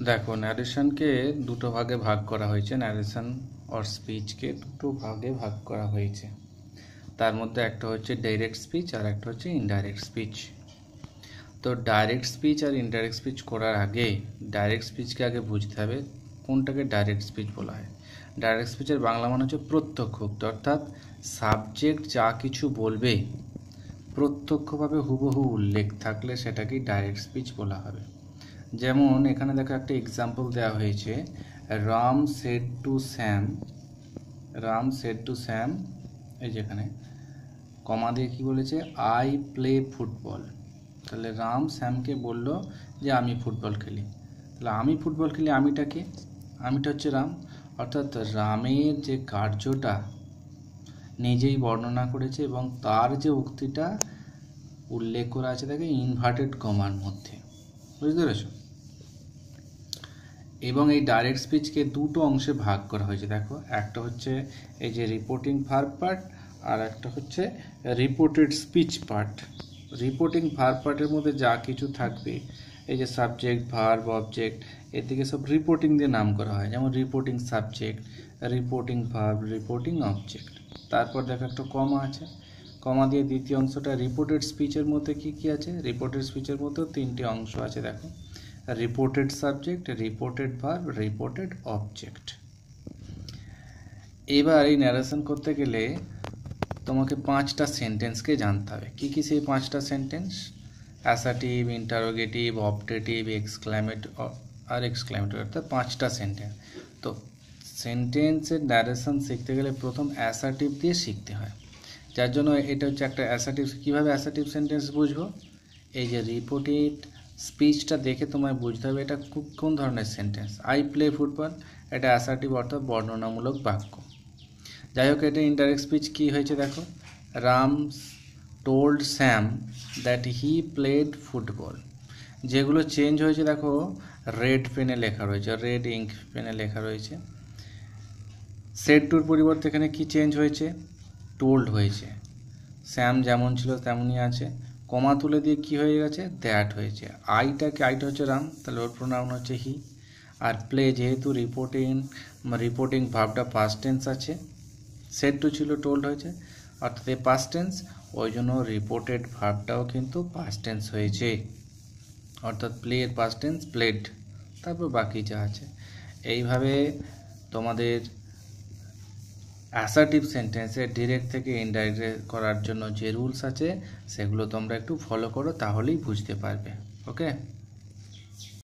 দেখো ন্যারেশনকে দুটো ভাগে ভাগ করা হয়েছে। ন্যারেশন অর স্পিচকে দুটো ভাগে ভাগ করা হয়েছে। তার মধ্যে একটা হচ্ছে ডাইরেক্ট স্পিচ আর একটা হচ্ছে ইনডাইরেক্ট স্পিচ তো ডাইরেক্ট স্পিচ আর ইনডাইরেক্ট স্পিচ করার আগে ডাইরেক্ট স্পিচকে আগে বুঝতে হবে, কোনটাকে ডাইরেক্ট স্পিচ বলা হয়। ডাইরেক্ট স্পিচের বাংলা মানে হচ্ছে প্রত্যক্ষ অর্থাৎ সাবজেক্ট যা কিছু বলবে, প্রত্যক্ষভাবে হুবহু উল্লেখ থাকলে সেটাকেই ডাইরেক্ট স্পিচ বলা হবে। যেমন এখানে দেখো একটা এক্সাম্পল দেওয়া হয়েছে। Ram said to Sam, Ram said to Sam, এই যেখানে কমা দিয়ে কী বলেছে? আই প্লে ফুটবল তাহলে রাম স্যামকে বলল যে, আমি ফুটবল খেলি। তাহলে আমি ফুটবল খেলি আমিটাকে আমিটা হচ্ছে রাম। অর্থাৎ রামের যে কার্যটা নিজেই বর্ণনা করেছে এবং তার যে উক্তিটা উল্লেখ করা আছে তাকে ইনভার্টেড কমার মধ্যে। বুঝতে পেরেছ? এবং এই ডাইরেক্ট স্পিচকে দুটো অংশে ভাগ করা হয়েছে, দেখো। একটা হচ্ছে এই যে রিপোর্টিং ভার্ব পার্ট আর একটা হচ্ছে reported speech part reporting verb পার্টের মধ্যে যা কিছু থাকবে, এই যে সাবজেক্ট ভার্ব অবজেক্ট এর দিকে সব রিপোর্টিং দিয়ে নাম করা হয়। যেমন reporting subject reporting verb reporting object তারপর দেখো একটা কমা আছে। কমা দিয়ে দ্বিতীয় অংশটা রিপোর্টেড স্পিচের মধ্যে কি কি আছে? রিপোর্টেড স্পিচের মধ্যেও তিনটি অংশ আছে, দেখো। Reported subject reported verb reported object এবার এই ন্যারেশন করতে গেলে তোমাকে পাঁচটা সেন্টেন্সকে জানতে হবে। কী কী সেই পাঁচটা সেন্টেন্স অ্যাসাটিভ ইন্টারোগেটিভ অপটেটিভ এক্সক্লামেট আর এক্সক্লামেটিভ অর্থাৎ পাঁচটা সেন্টেন্স তো সেন্টেন্সের ন্যারেশন শিখতে গেলে প্রথম অ্যাসাটিভ দিয়ে শিখতে হয়। যার জন্য এটা হচ্ছে একটা অ্যাসাটিভ কীভাবে অ্যাসাটিভ সেন্টেন্স বুঝব? এই যে রিপোর্টেড স্পিচটা দেখে তোমায় বুঝতে হবে এটা কোন ধরনের সেন্টেন্স আই প্লে ফুটবল এটা অ্যাসার্টিভ অর্থাৎ বর্ণনামূলক বাক্য। যাই হোক, এটা ইনডাইরেক্ট স্পিচ কী হয়েছে দেখো? Ram told Sam that he played football যেগুলো চেঞ্জ হয়েছে দেখো রেড পেনে লেখা রয়েছে রেড ইঙ্ক পেনে লেখা রয়েছে। সেট টুর পরিবর্তে এখানে কি চেঞ্জ হয়েছে? টোল্ড হয়েছে। স্যাম যেমন ছিল তেমনই আছে। কমা তুলে দিয়ে কি হয়ে গেছে? দ্যাট হয়েছে। আইটাকে আইটা হচ্ছে রাম? তাহলে ওর প্রোনাউন হচ্ছে হি আর প্লে যেহেতু রিপোর্টিং রিপোর্টিং ভাবটা পাস্ট টেন্স আছে। সেট টু ছিল টোল্ড হয়েছে। অর্থাৎ এই পাস্ট টেন্স ওই জন্য রিপোর্টেড ভাবটাও কিন্তু পাস্ট টেন্স হয়েছে। অর্থাৎ প্লে এর পাস্ট টেন্স প্লেড তারপর বাকি যা আছে। এইভাবে তোমাদের অ্যাসার্টিভ সেন্টেন্সে ডিরেক্ট থেকে ইনডাইরেক্ট করার জন্য যে রুলস আছে, সেগুলো তোমরা একটু ফলো করো, তাহলেই বুঝতে পারবে ওকে